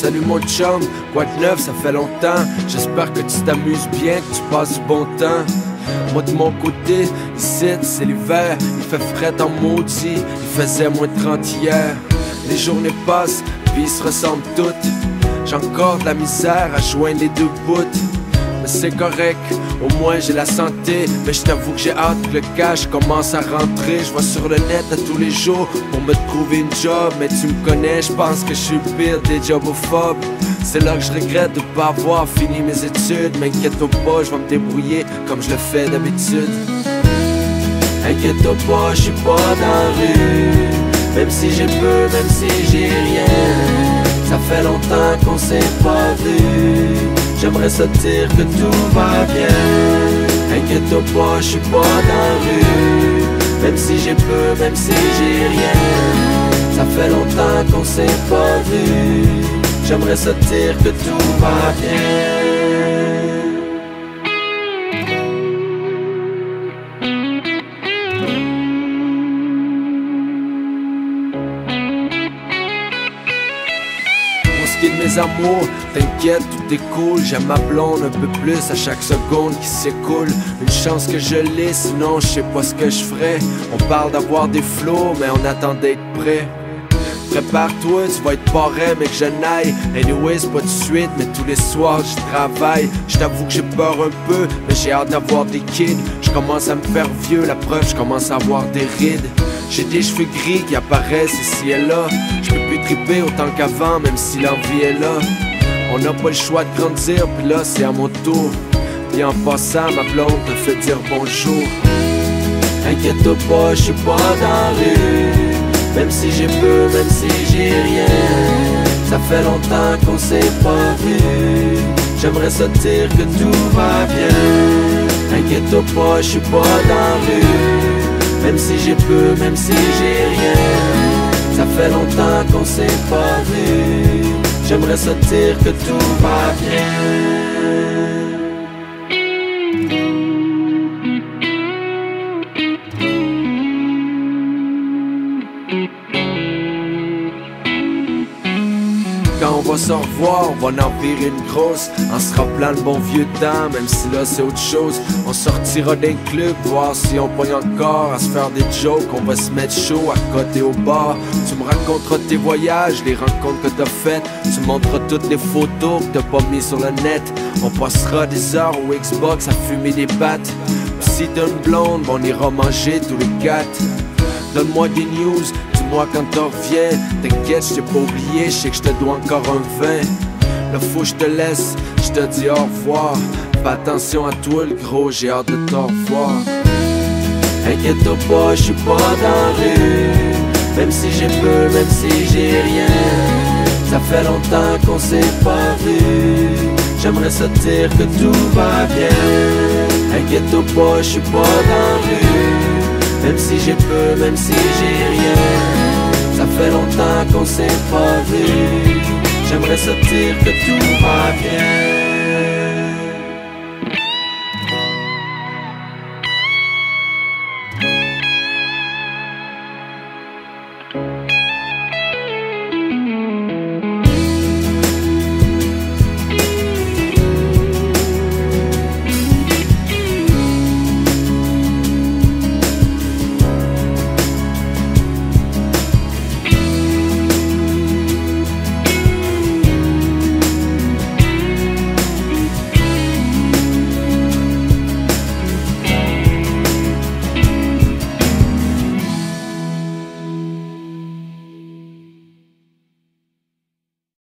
Salut mon chum, quoi de neuf, ça fait longtemps. J'espère que tu t'amuses bien, que tu passes du bon temps. Moi de mon côté, ici c'est l'hiver, il fait frais en maudit, il faisait moins de 30 hier. Les journées passent, puis se ressemblent toutes. J'ai encore de la misère à joindre les deux bouts. Mais c'est correct, au moins j'ai la santé. Mais je t'avoue que j'ai hâte que le cash commence à rentrer. Je vois sur le net à tous les jours pour me trouver une job. Mais tu me connais, je pense que je suis pire des jobophobes. C'est là que je regrette de pas avoir fini mes études. M'inquiète-toi pas, je vais me débrouiller comme je le fais d'habitude. Inquiète-toi pas, je suis pas dans la rue. Même si j'ai peu, même si j'ai rien. Ça fait longtemps qu'on s'est pas vu. J'aimerais se dire que tout va bien. Inquiète-toi pas, je suis pas dans la rue. Même si j'ai peu, même si j'ai rien. Ça fait longtemps qu'on s'est pas vu. J'aimerais se dire que tout va bien. De mes amours, t'inquiète, tout est cool. J'aime ma blonde un peu plus à chaque seconde qui s'écoule. Une chance que je l'ai, sinon je sais pas ce que je ferais. On parle d'avoir des flots, mais on attend d'être prêt. Prépare-toi, tu vas être parrain, mais que je n'aille. Anyway, c'est pas de suite, mais tous les soirs je travaille. Je t'avoue que j'ai peur un peu, mais j'ai hâte d'avoir des kids. Je commence à me faire vieux, la preuve, je commence à avoir des rides. J'ai des cheveux gris qui apparaissent ici et là. Autant qu'avant, même si l'envie est là. On n'a pas le choix de grandir, puis là c'est à mon tour. Puis en passant, ma blonde te fait dire bonjour. Inquiète-toi pas, je suis pas dans la rue. Même si j'ai peu, même si j'ai rien. Ça fait longtemps qu'on s'est pas vu. J'aimerais se dire que tout va bien. Inquiète-toi pas, je suis pas dans la rue. Même si j'ai peu, même si j'ai rien. Ça fait longtemps qu'on s'est pas vu. J'aimerais se dire que tout va bien. Quand on va se revoir, on va en virer une grosse. En se rappelant le bon vieux temps, même si là c'est autre chose. On sortira d'un club, voir si on pogne encore. À se faire des jokes, on va se mettre chaud à côté au bar. Tu me raconteras tes voyages, les rencontres que t'as faites. Tu montreras toutes les photos que t'as pas mis sur le net. On passera des heures au Xbox à fumer des battes Si t'as une blonde, on ira manger tous les quatre. Donne-moi des news, dis-moi quand t'en reviens. T'inquiète, je t'ai pas oublié, je sais que je te dois encore un vin. Là faut que je te laisse, je te dis au revoir. Fais attention à toi le gros, j'ai hâte de t'en revoir. Inquiète-toi pas, je suis pas dans la rue. Même si j'ai peu, même si j'ai rien. Ça fait longtemps qu'on s'est pas vu. J'aimerais se dire que tout va bien. Inquiète-toi pas, je suis pas dans la rue. Même si j'ai peu, même si j'ai rien Ça fait longtemps qu'on s'est pas vu. J'aimerais se dire que tout va bien